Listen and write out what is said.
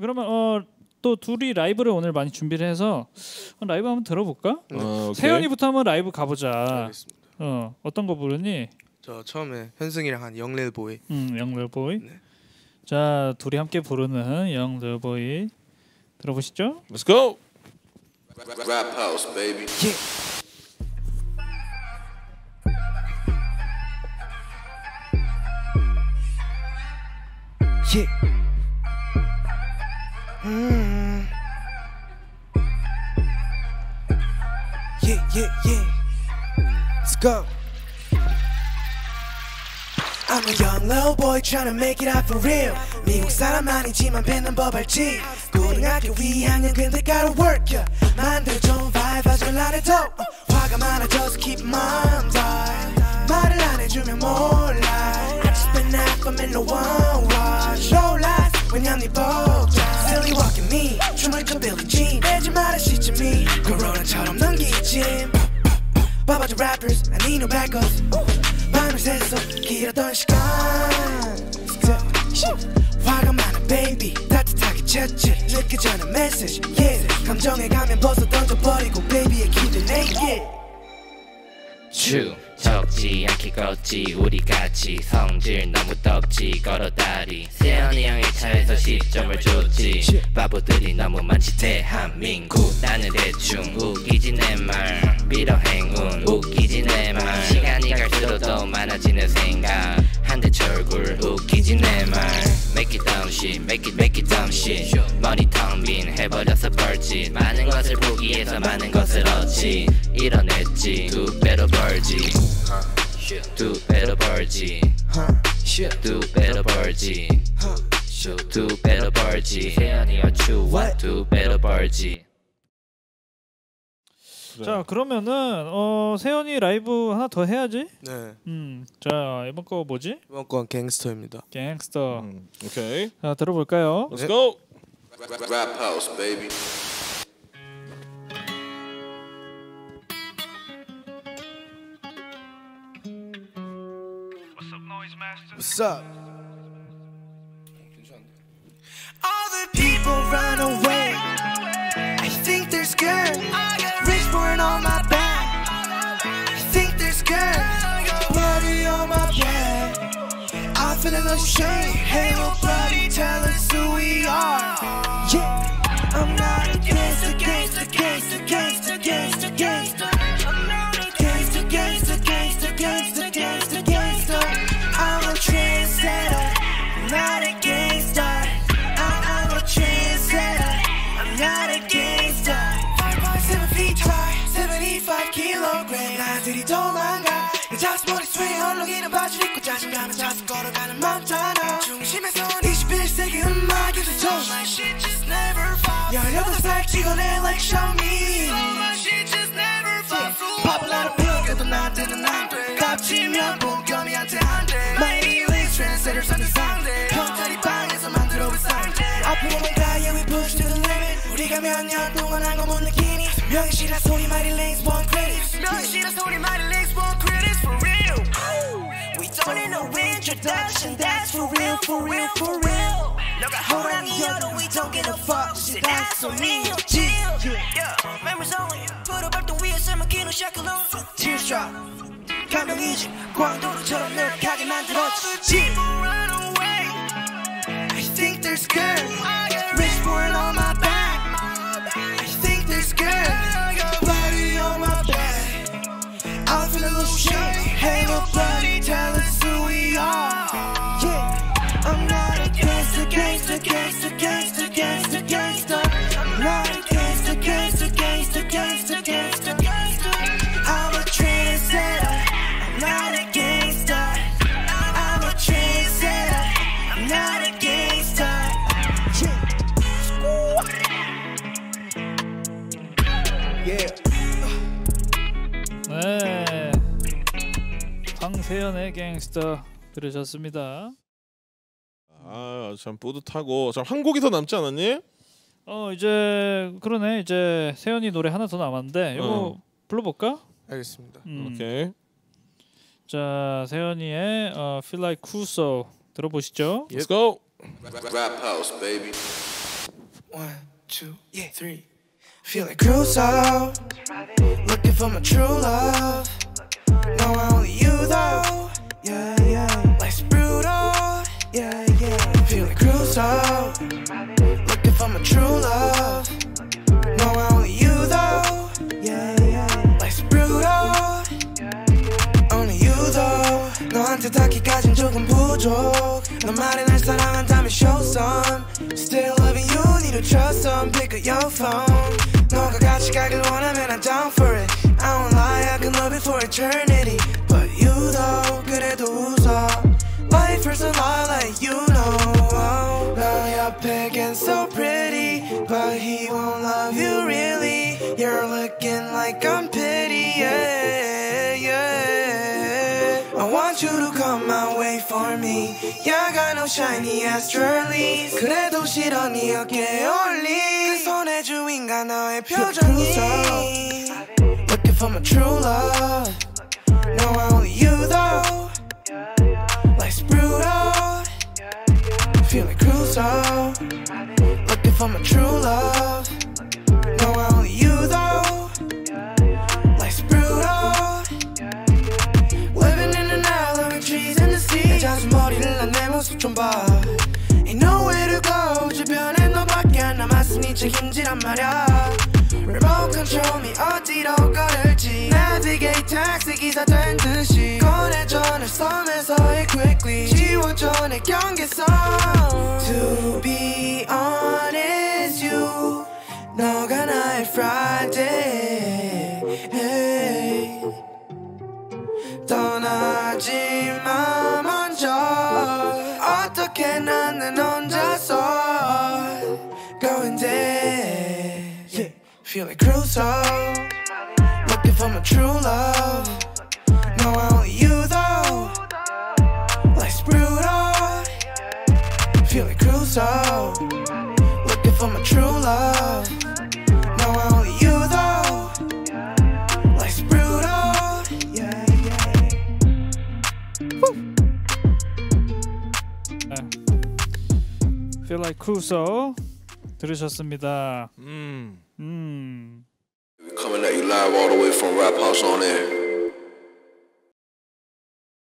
그러면 어, 또 둘이 라이브를 오늘 많이 준비를 해서 라이브 한번 들어볼까? 어. 세연이부터 한번 라이브 가보자. 알겠습니다. 어 어떤 거 부르니? 저 처음에 현승이랑 한 영레보이 음 영ler보이. 네. 자 둘이 함께 부르는 영ler보이 들어보시죠. Let's go. Rap house, baby. Yeah. Mm. Yeah, yeah, yeah. Let's go. I'm a young little boy trying to make it out for real. 미국 사람 아니지만 뱉는 법 알지. 고등학교 2학년 근데 gotta work yeah. 만들어 좋은 vibe 아주 나래도 어, 화가 많아져서 keep my mind. 말을 안 해주면 몰라. I just been out for me no one watch. Low lies 왜냐면 네 복장. 텔리 walking me 춤을 그 빌리 진 빼지 마라 시침이 코로나처럼 넘기침 봐봐줘 rappers I need no backups 밤을 새서 길었던 시간 화가 많아 baby 따뜻하게 채취 느껴지는 메시지 yeah 감정에 가면 벗어 던져버리고 baby의 기대 naked 2 시켰지 우리 같이 성질 너무 떡지 걸어 다리. 세연이 형이 차에서 시점을 줬지. 바보들이 너무 많지 대한민국. 나는 대충 웃기지 내말. 빌어 행운 웃기지 내말. 시간이 갈수록 더 많아지는 생각. 한 대 절굴 웃기지 내말. Make it dumb shit make it make it dumb shit. 머리 텅 빈 해버려서 벌지. 많은 것을 포기해서 많은 것을 얻지. 이뤄냈지 두 배로 벌지. 벌지 두 배로 벌지 두 배로 벌지 세연이와 추와 두 배로 벌지 자 그러면은 어 세연이 라이브 하나 더 해야지. 네 음자 이번 거 뭐지? 이번 건 갱스터입니다 갱스터. 음, 오케이. 자 들어볼까요? Let's go. Rap house, baby. What's up? Noise Master? What's up? All the people run away. I think there's good. Rich born on my back. I think there's good. Money on my back. I feel a little shame. Hey, little buddy, tell us who we are. Yeah, I'm not against the gangster, gangster, gangster, gangster, kilogram. 나들이 도망가. 내 자스머리 스웨이 헐렁이는 바지를 입고 자신감에 자주 걸어가는 맘잖아. 중심에서 21세기 음악에서 저 My shit just never falls. 18살 찍어내 like show me. So my shit just never falls. popular 표현도 나한테는 안 돼. 깝치면 본겸이한테 안 돼. My lyrics trendsetter 선의 상대. 형들이 방에서 만들어 온 상대. 앞으로만 가야 we push to the limit. 우리가 몇 년 동안 한 거 못 느끼니. 명시라 소리 my relays one credits. introduction. That's for real, for real, for real. 너가 호랑이여도 we don't give a fuck. Just ask on me. Yeah. Members only. Put up the 위에 설먹기는 샤클론. Tears drop. 감동이지. 광도로처럼 널 가게 만들었지. I think there's good. Rich born on my back. I think there's good. Body on my back. I feel a little shame. Hey, 네. 황세연의 갱스터 들으셨습니다. 아, 참 뿌듯하고 참 한 곡이 더 남지 않았니? 어 이제 그러네 이제 세연이 노래 하나 더 남았는데 이거 어. 불러볼까? 알겠습니다. 음. 오케이. 자 세연이의 어, Feel Like Cool So 들어보시죠. Let's go. Rap house, baby. One, two, three. Feeling crucial. Looking for my true love. No, only you though. Yeah, yeah. Life's brutal. Yeah, yeah. Feeling crucial. Looking for my true love. No, only you though. Yeah, yeah. Life's brutal. Only you though. 너한테 닿기까진 조금 부족. 너 말해 날 사랑한다면 show some. Still loving you, need to trust some. Pick up your phone. 너가 같이 가길 원하면 I'm down for it. I won't lie, I can love you for eternity. But you though, 그래도 웃어. Life hurts a lot like you know. 너 옆에겐 so pretty, but he won't love you really. You're looking like I'm pity, yeah, yeah. I want you to come my way for me. Yeah, I got no shiny ass jewelries. 그래도 싫어 네 어깨에 올린 그 손의 주인가 너의 표정이. Looking for my true love. No, only you though. Life's brutal. Feeling crucial. Looking for my true love. 안 남았으니 책임지란 말야. Remote control me 어디로 걸을지 Navigate taxi 기사 된 듯이 꺼내줘 내 섬에서의 quickly 지워줘 내 경계선 To be honest you 너가 나의 Friday hey. 떠나지 마 먼저 어떻게 나는 혼자 Feeling crucial Looking for my true love No, only you though Life's brutal Feeling crucial Looking for my true love No, only you though Life's brutal Yeah, yeah Feel Like Crusoe 들으셨습니다. 음. all the way from Rap House on air.